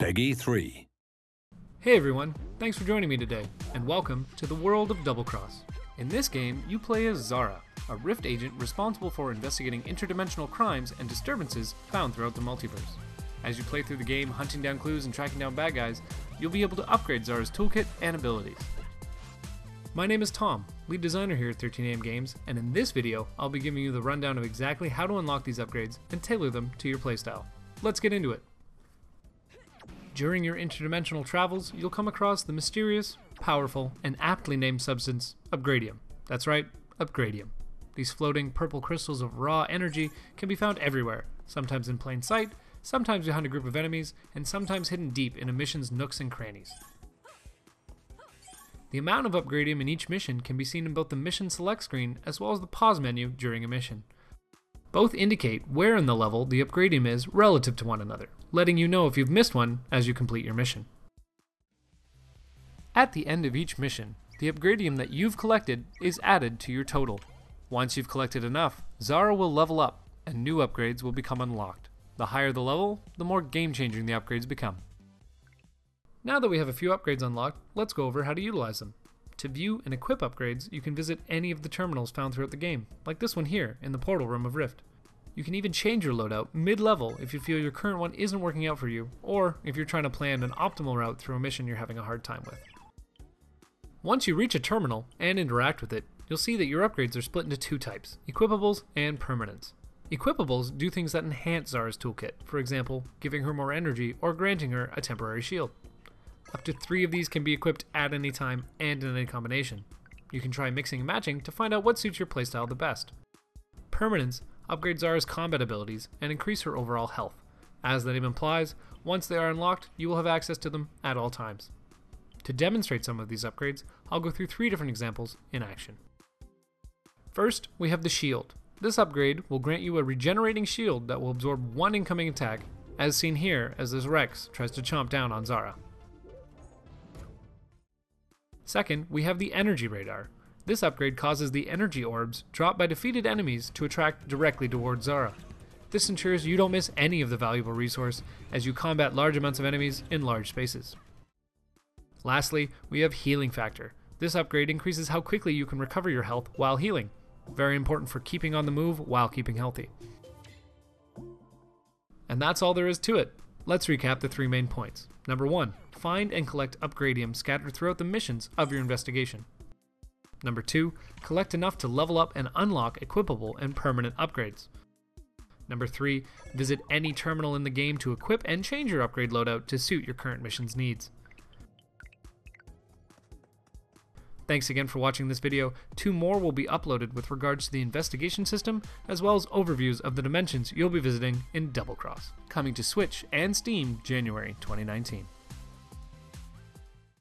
PEGI 3. Hey everyone, thanks for joining me today, and welcome to the world of Double Cross. In this game, you play as Zahra, a Rift agent responsible for investigating interdimensional crimes and disturbances found throughout the multiverse. As you play through the game, hunting down clues and tracking down bad guys, you'll be able to upgrade Zahra's toolkit and abilities. My name is Tom, lead designer here at 13am Games, and in this video, I'll be giving you the rundown of exactly how to unlock these upgrades and tailor them to your playstyle. Let's get into it. During your interdimensional travels, you'll come across the mysterious, powerful, and aptly named substance, Upgradium. That's right, Upgradium. These floating purple crystals of raw energy can be found everywhere, sometimes in plain sight, sometimes behind a group of enemies, and sometimes hidden deep in a mission's nooks and crannies. The amount of Upgradium in each mission can be seen in both the mission select screen as well as the pause menu during a mission. Both indicate where in the level the Upgradium is relative to one another, letting you know if you've missed one as you complete your mission. At the end of each mission, the Upgradium that you've collected is added to your total. Once you've collected enough, Zahra will level up and new upgrades will become unlocked. The higher the level, the more game changing the upgrades become. Now that we have a few upgrades unlocked, let's go over how to utilize them. To view and equip upgrades, you can visit any of the terminals found throughout the game, like this one here in the portal room of Rift. You can even change your loadout mid-level if you feel your current one isn't working out for you, or if you're trying to plan an optimal route through a mission you're having a hard time with. Once you reach a terminal and interact with it, you'll see that your upgrades are split into two types, equipables and permanents. Equipables do things that enhance Zahra's toolkit, for example, giving her more energy or granting her a temporary shield. Up to three of these can be equipped at any time and in any combination. You can try mixing and matching to find out what suits your playstyle the best. Permanents upgrade Zahra's combat abilities and increase her overall health. As the name implies, once they are unlocked, you will have access to them at all times. To demonstrate some of these upgrades, I'll go through three different examples in action. First, we have the shield. This upgrade will grant you a regenerating shield that will absorb one incoming attack, as seen here as this Rex tries to chomp down on Zahra. Second, we have the energy radar. This upgrade causes the energy orbs dropped by defeated enemies to attract directly towards Zahra. This ensures you don't miss any of the valuable resource as you combat large amounts of enemies in large spaces. Lastly, we have Healing Factor. This upgrade increases how quickly you can recover your health while healing. Very important for keeping on the move while keeping healthy. And that's all there is to it. Let's recap the three main points. Number one, find and collect Upgradium scattered throughout the missions of your investigation. Number two, collect enough to level up and unlock equipable and permanent upgrades. Number three, visit any terminal in the game to equip and change your upgrade loadout to suit your current mission's needs. Thanks again for watching this video. Two more will be uploaded with regards to the investigation system, as well as overviews of the dimensions you'll be visiting in Double Cross, coming to Switch and Steam January 2019.